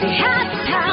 be happy.